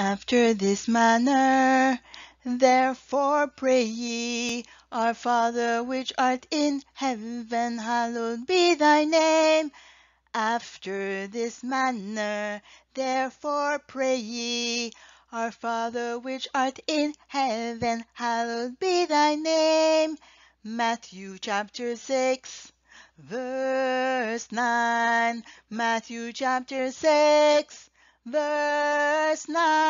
After this manner, therefore pray ye, Our Father which art in heaven, hallowed be thy name. After this manner, therefore pray ye, Our Father which art in heaven, hallowed be thy name. Matthew chapter 6, verse 9. Matthew chapter 6, verse 9.